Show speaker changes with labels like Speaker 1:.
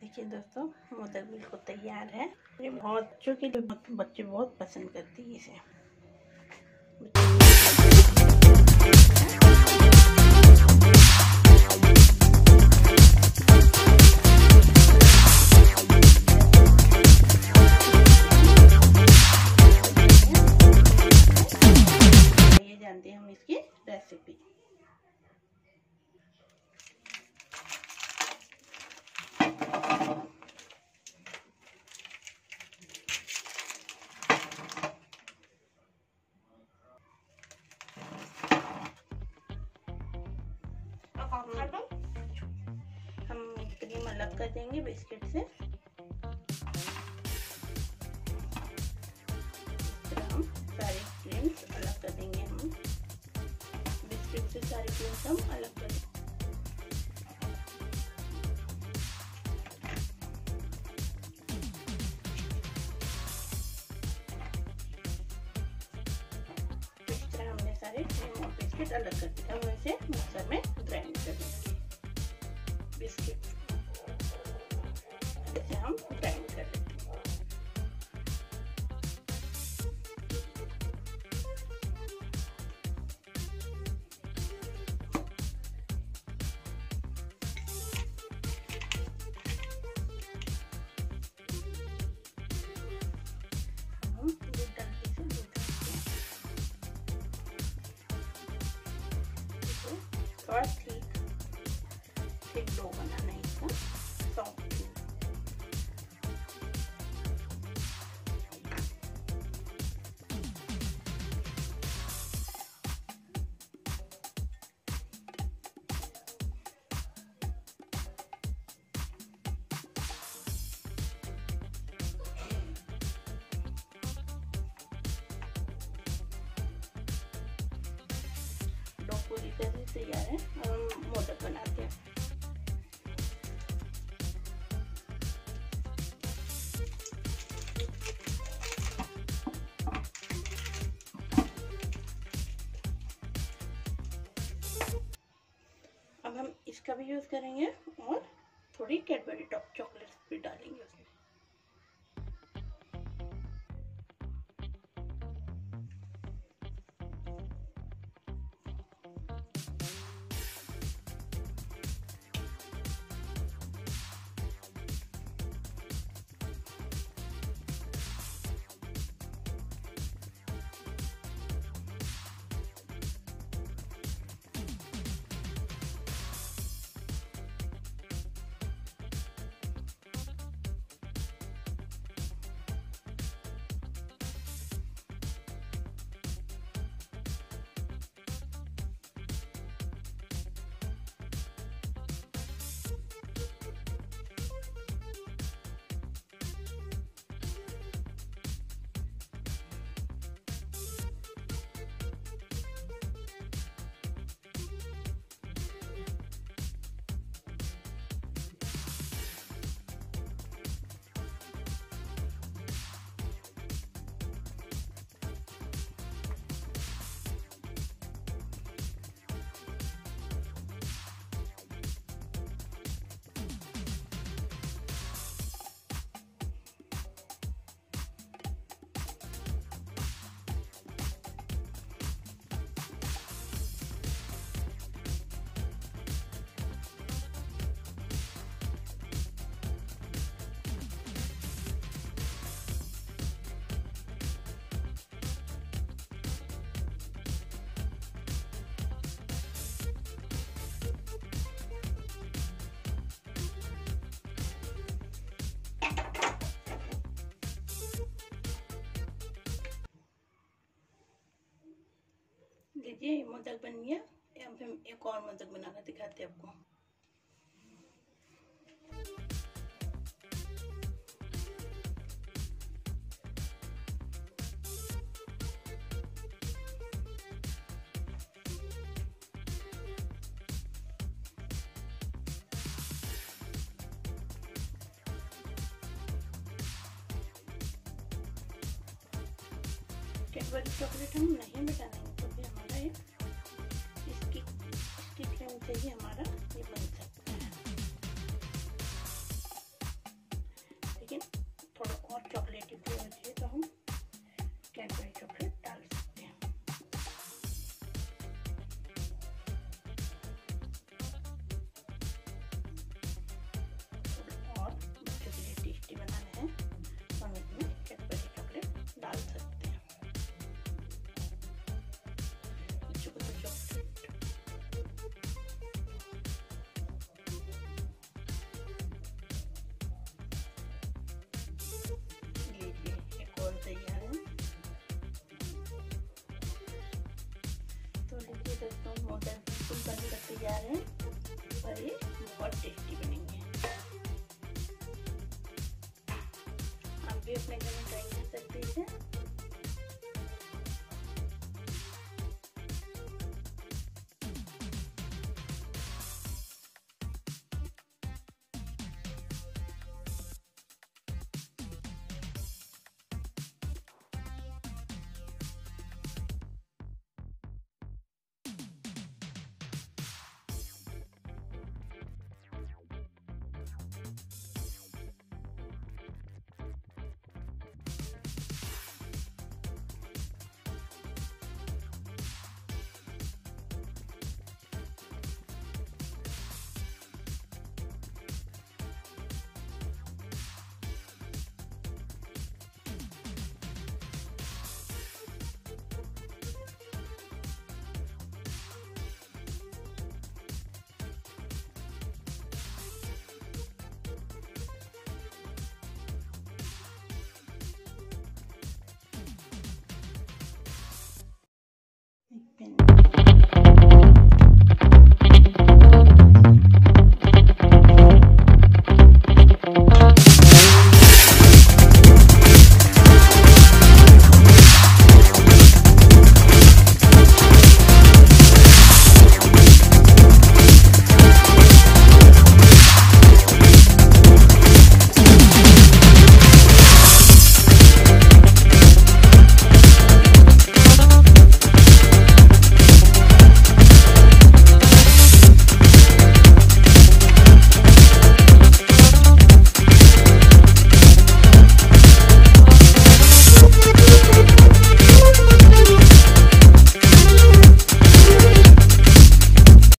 Speaker 1: देखिए दोस्तों मोदक बिल्कुल तैयार है। ये बहुत बच्चों के लिए बच्चे बहुत पसंद करते हैं इसे। अलग कर देंगे बिस्किट से। हम सारी क्रीम्स अलग कर देंगे हम। बिस्किट से सारी क्रीम्स हम अलग कर देंगे। सारे क्रीम और बिस्किट अलग कर दिया हम इसे मिक्सर में ग्राइंड short clip clip ローが7 1本 इसका भी यूज़ करेंगे और थोड़ी कैडबरी टॉप चॉकलेट्स भी डालेंगे उसमें। लीजिए ये मोदक बन गया हम एक और मोदक बनाकर दिखाते आपको। चॉकलेट हम नहीं मिटाएँगे ये इसकी इसकी चाहिए ही हमारा? ये बन सकता जा रहे हैं। और ये बहुत टेस्टी बनेंगे। आप भी अपने घर में ट्राई कर सकते हैं।